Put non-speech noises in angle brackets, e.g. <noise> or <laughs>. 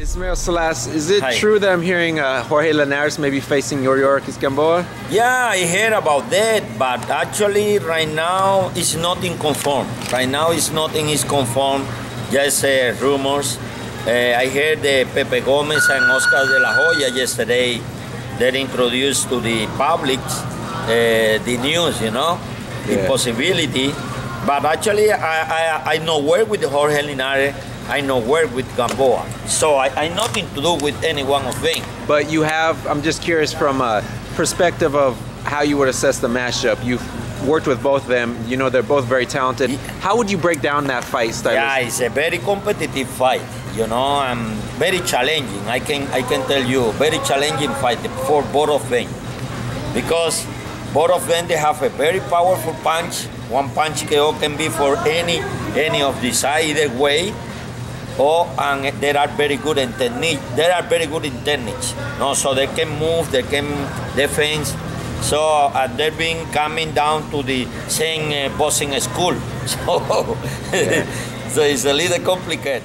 Ismael Salas, is it Hi. true that I'm hearing uh, Jorge Linares maybe facing Yuriorkis Gamboa? Yeah, I heard about that, but actually right now it's nothing confirmed. Right now it's nothing is confirmed, just uh, rumors. Uh, I heard uh, Pepe Gomez and Oscar de la Hoya yesterday. They introduced to the public uh, the news, you know, the Yeah. possibility. But actually, I, I, I know work with Jorge Linares. I know work with Gamboa. So I, I nothing to do with any one of them. But you have, I'm just curious from a perspective of how you would assess the matchup. You've worked with both of them. You know they're both very talented. How would you break down that fight, style? Yeah, it's a very competitive fight. You know, and very challenging. I can I can tell you, very challenging fight for both of them, because both of them they have a very powerful punch. One punch KO can be for any any of the side either way. or and they are very good in technique. They are very good in techniques. No, so they can move, they can defense. So uh, they've been coming down to the same uh, boxing school. <laughs> So, <laughs> so it's a little complicated.